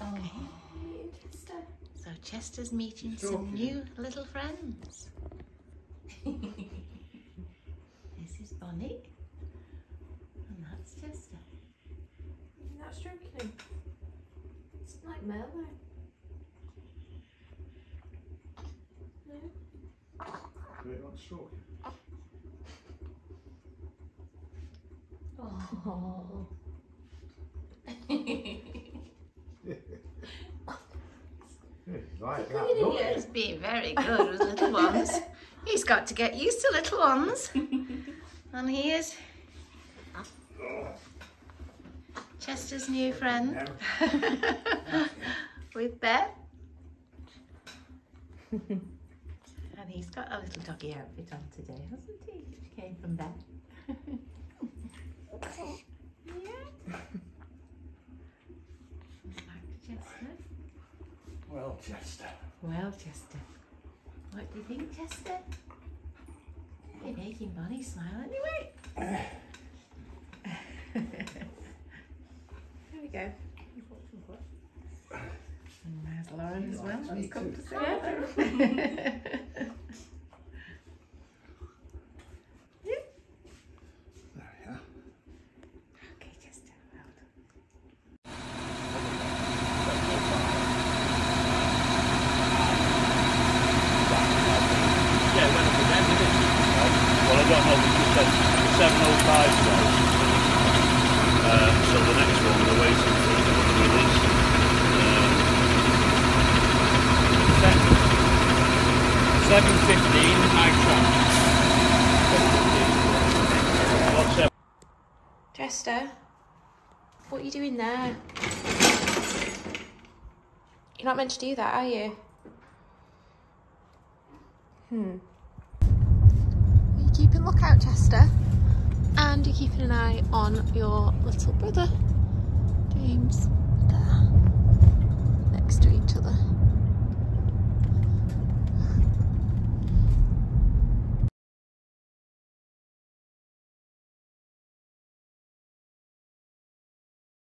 Oh, Chester. So Chester's meeting He's some talking. new little friends. this is Bonnie. And that's Chester. You're not stroking him. It's like Merlin. No. Do it like stroking. Oh. Yeah, like Look at Look. it. He's being very good with little ones. He's got to get used to little ones. And he is Chester's new friend with Beth. and he's got a little doggy outfit on today, hasn't he? Which came from Beth. yeah. Back to Chester. Well, Chester. Well, Chester, what do you think, Chester? You're making Bonnie smile anyway. there we go. And there's Lauren as well. Me She's come too. to say don't know, said 705 today. Uh, so the next one, we're waiting for the release. Um, seven, 7.15, high track. 7.15. Chester, what are you doing there? You're not meant to do that, are you? Hmm look out Chester and you're keeping an eye on your little brother, James.